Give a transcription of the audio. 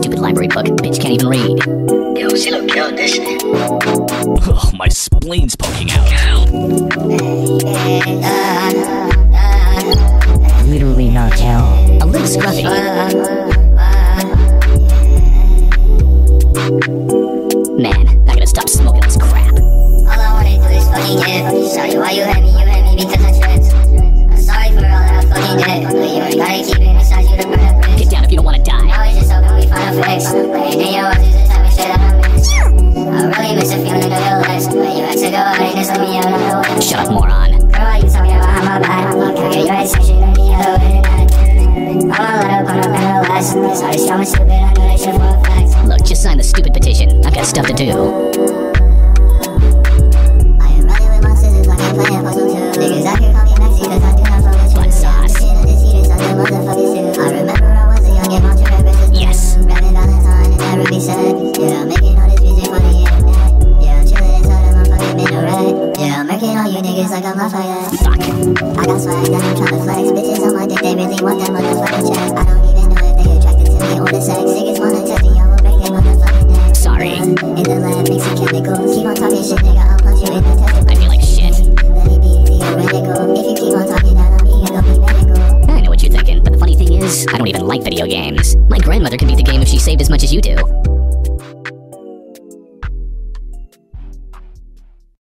stupid library book. Bitch can't even read. Yo, she look good this shit. Ugh, my spleen's poking out. Find a in your eyes is the type of shit I miss. I really miss the feeling of your lips. But you had to go out and just let me out of nowhere. Shut up, moron. Girl, why you talking behind my back? Look, I get your attention and the other way. I'm all let up on a better. Sorry, strong and stupid. I know that shit for a fact. Look, just sign the stupid petition. I've got stuff to do. You niggas Lafayette. Fuck. I got swag I'm tryna flex. Bitches on my dick, they really want that motherfucking. I don't even know if they attracted to me or the sex. Niggas wanna me, I break their motherfucking neck. Sorry. In the lab, mixing chemicals. Keep on talking shit, nigga, I'll punch you in the. I feel like shit. Let be theoretical. If you keep on talking it'll be medical. I know what you're thinking, but the funny thing is, I don't even like video games. My grandmother could beat the game if she saved as much as you do.